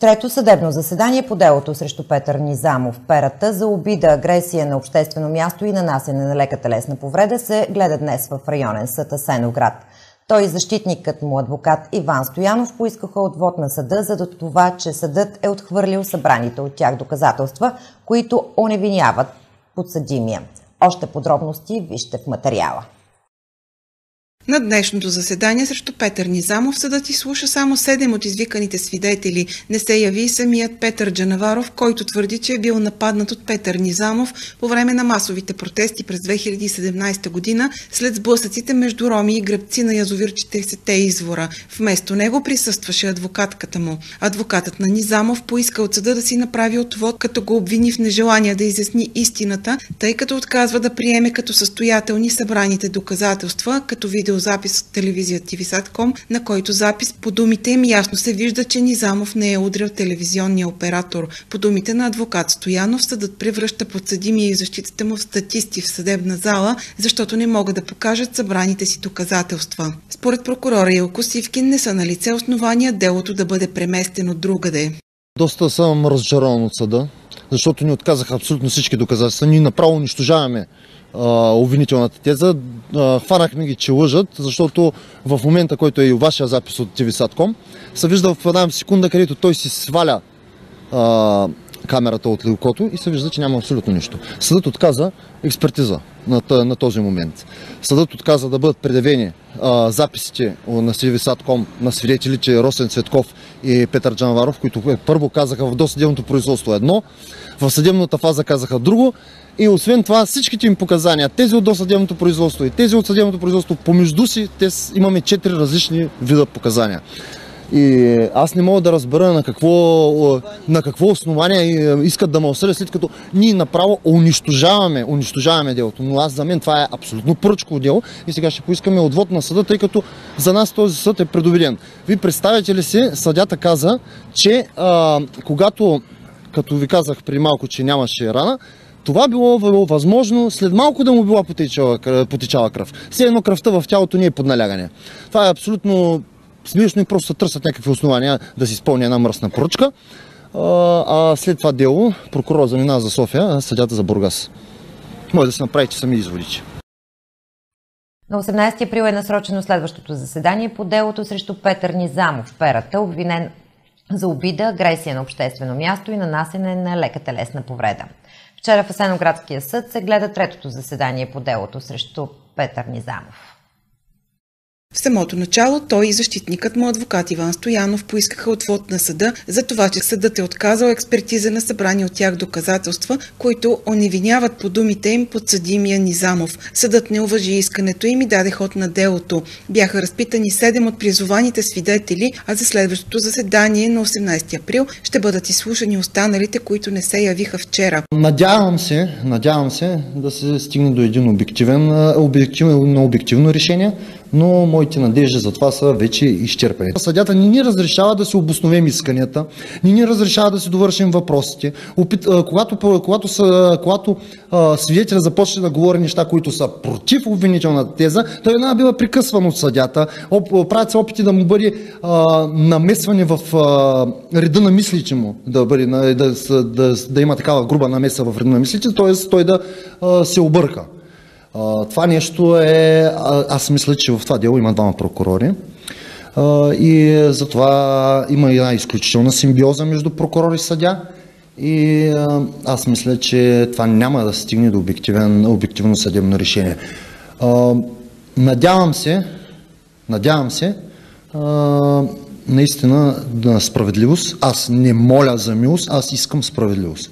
Трето съдебно заседание по делото срещу Петър Низамов. Перата за обида, агресия на обществено място и нанасене на лека телесна повреда се гледа днес в районен съд Асеноград. Той и защитникът му адвокат Иван Стоянов поискаха отвод на съда за това, че съдът е отхвърлил събраните от тях доказателства, които оневиняват подсъдимия. Още подробности вижте в материала. На днешното заседание срещу Петър Низамов съдът изслуша само 7 от извиканите свидетели. Не се яви и самият Петър Джанаваров, който твърди, че е бил нападнат от Петър Низамов по време на масовите протести през 2017 година след сблъсъците между роми и гребци на язовир 40 извора. Вместо него присъстваше адвокатката му. Адвокатът на Низамов поиска от съда да си направи отвод, като го обвини в нежелание да изясни истината, тъй като отказва да приеме като състоятелни събраните доказателства, като видео видеозапис от телевизия TV на който запис по думите им ясно се вижда, че Низамов не е удрял телевизионния оператор. По думите на адвокат Стоянов, съдът превръща подсъдимия и защитата му в статисти в съдебна зала, защото не могат да покажат събраните си доказателства. Според прокурора Илко Сивкин не са на лице основания делото да бъде преместено другаде. Доста съм разочарован от съда, защото ни отказаха абсолютно всички доказателства. Ние направо унищожаваме обвинителната теза. Хванахме ги, че лъжат, защото в момента, който е и вашия запис от TV се вижда в една секунда, където той си сваля камерата от лилкото и се вижда, че няма абсолютно нищо. Съдът отказа експертиза на, този момент. Съдът отказа да бъдат предявени записите на CVSATCOM на свидетелите Росен Цветков и Петър Джанваров, които първо казаха в досъдебното производство едно, в съдебната фаза казаха друго и освен това всичките им показания, тези от досъдебното производство и тези от съдебното производство, помежду си имаме четири различни вида показания. И аз не мога да разбера на какво, на какво основание искат да ме осъдят, след като ние направо унищожаваме, унищожаваме делото. Но аз за мен това е абсолютно поръчково дело и сега ще поискаме отвод на съда, тъй като за нас този съд е предобеден. Ви представяте ли си, съдята каза, че а, когато, като ви казах при малко, че нямаше рана, това било възможно след малко да му била потечала, потечала кръв. Все едно кръвта в тялото не е под налягане. Това е абсолютно смешно и просто търсят някакви основания да си изпълня една мръсна поръчка. А след това дело прокурор заминава за София, съдята за Бургас. Може да се направите сами изводите. На 18 април е насрочено следващото заседание по делото срещу Петър Низамов, перата, обвинен за обида, агресия на обществено място и нанасене на лека телесна повреда. Вчера в Асеноградския съд се гледа третото заседание по делото срещу Петър Низамов. В самото начало той и защитникът му адвокат Иван Стоянов поискаха отвод на съда за това, че съдът е отказал експертиза на събрани от тях доказателства, които оневиняват по думите им подсъдимия Низамов. Съдът не уважи искането им и даде ход на делото. Бяха разпитани седем от призованите свидетели, а за следващото заседание на 18 април ще бъдат изслушани останалите, които не се явиха вчера. Надявам се, надявам се да се стигне до един обективен, обективно, обективно решение, но моите надежди за това са вече изчерпани. Съдята ни ни разрешава да се обосновем исканията, ни ни разрешава да се довършим въпросите. Опит, когато, когато, са, когато а, свидетеля започне да говори неща, които са против обвинителната теза, той една бива прекъсван от съдята. Оп, правят се опити да му бъде а, намесване в а, реда на мислите му, да, бъде, да, да, да, да има такава груба намеса в реда на мислите, т.е. той да а, се обърка. Това нещо е, аз мисля, че в това дело има двама прокурори и затова има една изключителна симбиоза между прокурор и съдя и аз мисля, че това няма да стигне до обективен, обективно съдебно решение. Надявам се, надявам се, наистина на справедливост. Аз не моля за милост, аз искам справедливост.